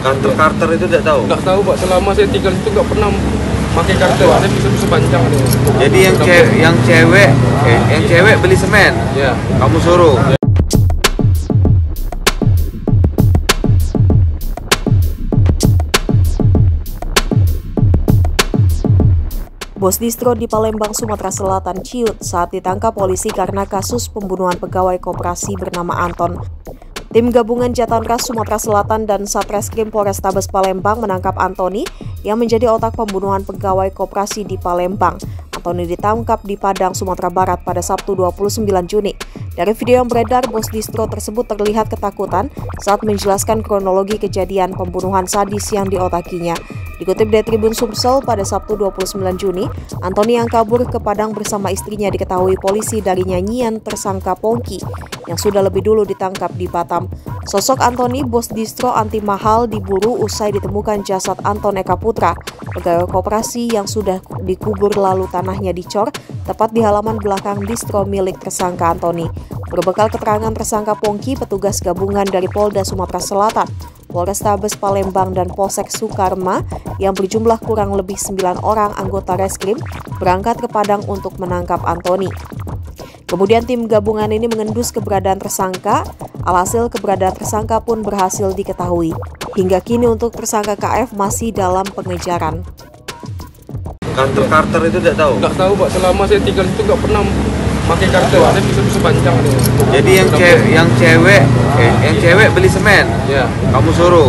Karter-karter itu tidak tahu. Nggak tahu pak, selama saya tinggal itu nggak pernah pakai kartu. Ada bisa-bisa panjang nih. Jadi yang cewek, yang cewek, eh, yang cewek beli semen, Ya. kamu suruh. Bos distro di Palembang, Sumatera Selatan ciut saat ditangkap polisi karena kasus pembunuhan pegawai koperasi bernama Anton. Tim gabungan Jatan Ras Sumatera Selatan dan Satreskrim Polrestabes Palembang menangkap Antoni yang menjadi otak pembunuhan pegawai koperasi di Palembang. Antoni ditangkap di Padang, Sumatera Barat pada Sabtu 29 Juni. Dari video yang beredar, bos distro tersebut terlihat ketakutan saat menjelaskan kronologi kejadian pembunuhan sadis yang diotakinya. Dikutip dari Tribun Sumsel pada Sabtu 29 Juni, Antoni yang kabur ke Padang bersama istrinya diketahui polisi dari nyanyian tersangka Pongki yang sudah lebih dulu ditangkap di Batam. Sosok Antoni, bos distro anti mahal diburu usai ditemukan jasad Anton Eka Putra, pegawai koperasi yang sudah dikubur lalu tanahnya dicor tepat di halaman belakang distro milik tersangka Antoni. Berbekal keterangan tersangka Pongki, petugas gabungan dari Polda Sumatera Selatan, Polrestabes Palembang dan Polsek Sukarma yang berjumlah kurang lebih 9 orang anggota reskrim berangkat ke Padang untuk menangkap Antoni. Kemudian tim gabungan ini mengendus keberadaan tersangka, alhasil keberadaan tersangka pun berhasil diketahui. Hingga kini untuk tersangka KF masih dalam pengejaran. Karter-karter itu tidak tahu. Nggak tahu pak, selama saya tinggal itu nggak pernah pakai kartu. Ada bisa-bisa panjang nih. Jadi yang cewek, yang cewek, eh, yang cewek beli semen, Ya. kamu suruh.